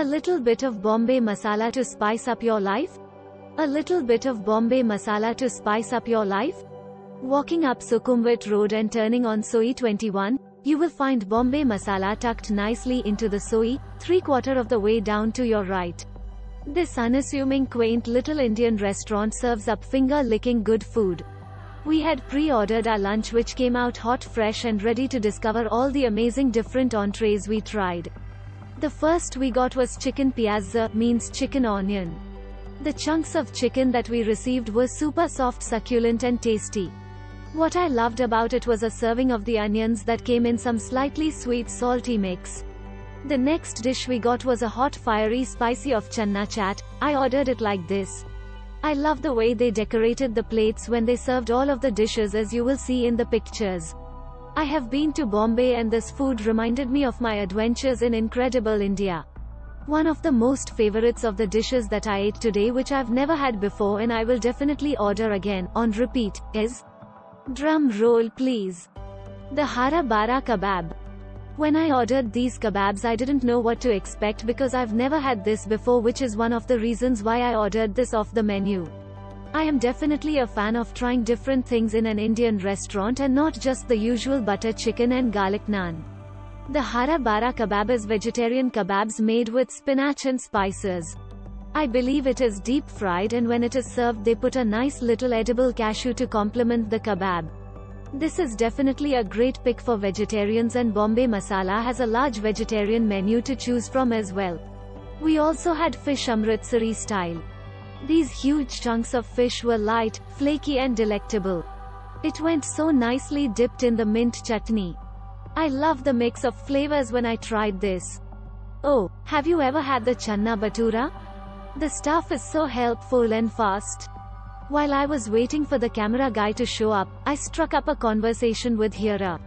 A little bit of Bombay masala to spice up your life? A little bit of Bombay masala to spice up your life? Walking up Sukhumvit Road and turning on Soi 21, you will find Bombay masala tucked nicely into the Soi, three quarter of the way down to your right. This unassuming quaint little Indian restaurant serves up finger-licking good food. We had pre-ordered our lunch which came out hot fresh and ready to discover all the amazing different entrees we tried. The first we got was chicken pyaza, means chicken onion. The chunks of chicken that we received were super soft succulent and tasty. What I loved about it was a serving of the onions that came in some slightly sweet salty mix. The next dish we got was a hot fiery spicy of channa chaat, I ordered it like this. I love the way they decorated the plates when they served all of the dishes as you will see in the pictures. I have been to Bombay and this food reminded me of my adventures in incredible India. One of the most favorites of the dishes that I ate today which I've never had before and I will definitely order again, on repeat, is Drum roll please. The Hara Bhara Kebab. When I ordered these kebabs I didn't know what to expect because I've never had this before which is one of the reasons why I ordered this off the menu. I am definitely a fan of trying different things in an Indian restaurant and not just the usual butter chicken and garlic naan. The Hara Bhara kebab is vegetarian kebabs made with spinach and spices. I believe it is deep fried and when it is served they put a nice little edible cashew to complement the kebab. This is definitely a great pick for vegetarians and Bombay Masala has a large vegetarian menu to choose from as well. We also had fish Amritsari style. These huge chunks of fish were light, flaky and delectable. It went so nicely dipped in the mint chutney. I love the mix of flavors when I tried this. Oh, have you ever had the channa bhatura? The stuff is so helpful and fast. While I was waiting for the camera guy to show up, I struck up a conversation with Hira.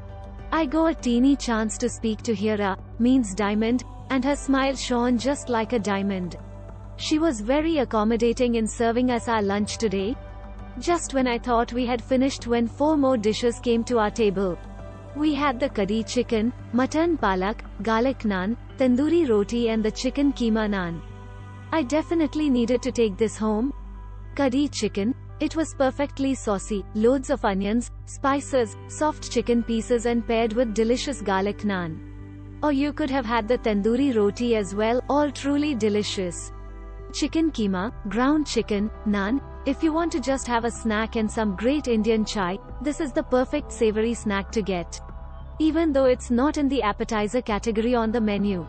I go a teeny chance to speak to Hira, means diamond, and her smile shone just like a diamond. She was very accommodating in serving us our lunch today. Just when I thought we had finished when four more dishes came to our table. We had the kadhi chicken, mutton palak, garlic naan, tandoori roti and the chicken keema naan. I definitely needed to take this home, Kadhi chicken, it was perfectly saucy, loads of onions, spices, soft chicken pieces and paired with delicious garlic naan. Or you could have had the tandoori roti as well, all truly delicious. Chicken keema, ground chicken, naan, if you want to just have a snack and some great Indian chai, this is the perfect savory snack to get. Even though it's not in the appetizer category on the menu.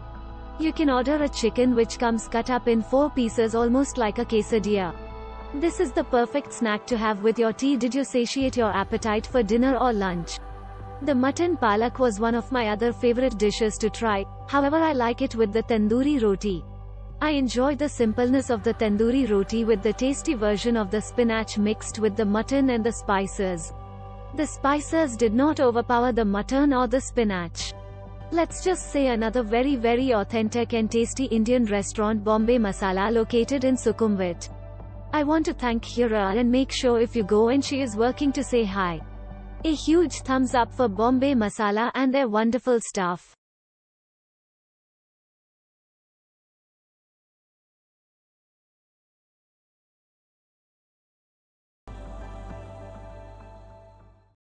You can order a chicken which comes cut up in four pieces almost like a quesadilla. This is the perfect snack to have with your tea did you satiate your appetite for dinner or lunch. The mutton palak was one of my other favorite dishes to try, however I like it with the tandoori roti. I enjoy the simpleness of the tandoori roti with the tasty version of the spinach mixed with the mutton and the spices. The spices did not overpower the mutton or the spinach. Let's just say another very very authentic and tasty Indian restaurant Bombay Masala located in Sukhumvit. I want to thank Hira and make sure if you go and she is working to say hi. A huge thumbs up for Bombay Masala and their wonderful staff.